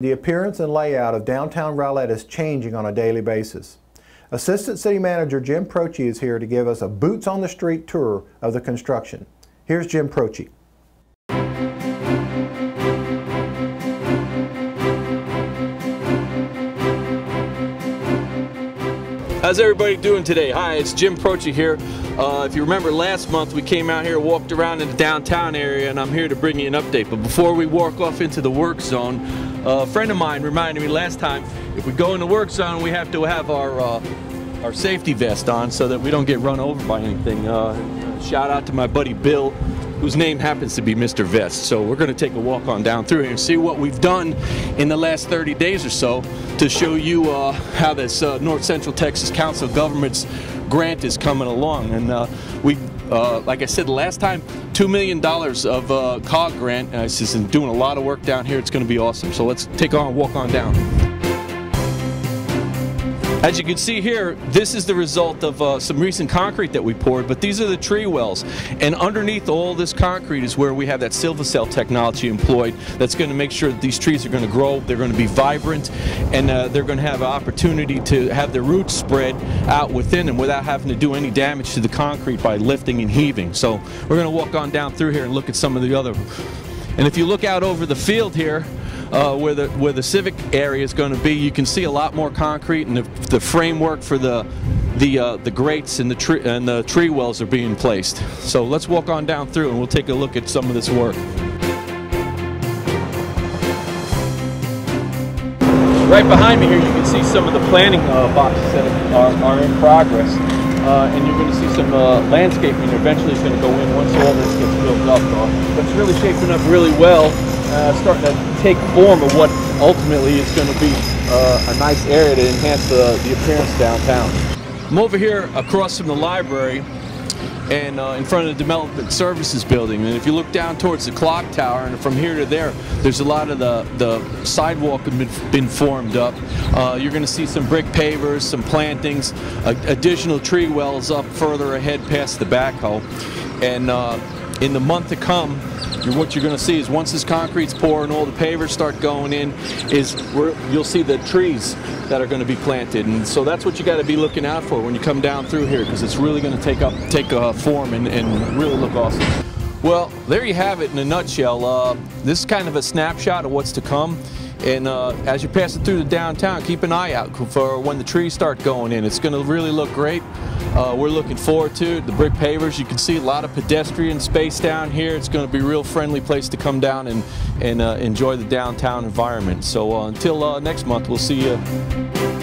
The appearance and layout of downtown Rowlett is changing on a daily basis. Assistant City Manager Jim Proce is here to give us a boots on the street tour of the construction. Here's Jim Proce. How's everybody doing today? Hi, it's Jim Proce here. Uh, if you remember last month we came out here, walked around in the downtown area, and I'm here to bring you an update. But before we walk off into the work zone, uh, a friend of mine reminded me last time, if we go in the work zone, we have to have our uh, our safety vest on so that we don't get run over by anything. Uh, shout out to my buddy Bill whose name happens to be Mr. Vest. So we're going to take a walk on down through here and see what we've done in the last 30 days or so to show you uh, how this uh, North Central Texas Council of Governments grant is coming along. And uh, we, uh, like I said the last time, $2 million of uh, COG grant. And I says, doing a lot of work down here. It's going to be awesome. So let's take on, walk on down. As you can see here, this is the result of uh, some recent concrete that we poured, but these are the tree wells. And underneath all this concrete is where we have that Silva-Cell technology employed that's going to make sure that these trees are going to grow, they're going to be vibrant, and uh, they're going to have an opportunity to have their roots spread out within them without having to do any damage to the concrete by lifting and heaving. So we're going to walk on down through here and look at some of the other. And if you look out over the field here, uh, where the where the civic area is going to be, you can see a lot more concrete, and the, the framework for the the uh, the grates and the tree and the tree wells are being placed. So let's walk on down through, and we'll take a look at some of this work. Right behind me here, you can see some of the planting uh, boxes that are, are in progress. Uh, and you're going to see some uh, landscaping eventually is going to go in once all this gets built up. Uh, but it's really shaping up really well uh, starting to take form of what ultimately is going to be uh, a nice area to enhance the, the appearance downtown. I'm over here across from the library and uh, in front of the Development Services building. And if you look down towards the clock tower and from here to there, there's a lot of the, the sidewalk have been, been formed up. Uh, you're going to see some brick pavers, some plantings, additional tree wells up further ahead past the backhoe. And uh, in the month to come, what you're going to see is once this concrete's poured and all the pavers start going in, is you'll see the trees that are going to be planted, and so that's what you got to be looking out for when you come down through here, because it's really going to take up take a form and, and really look awesome. Well, there you have it in a nutshell. Uh, this is kind of a snapshot of what's to come. And uh, as you're passing through the downtown, keep an eye out for when the trees start going in. It's going to really look great. Uh, we're looking forward to it. The brick pavers, you can see a lot of pedestrian space down here. It's going to be a real friendly place to come down and, and uh, enjoy the downtown environment. So uh, until uh, next month, we'll see you.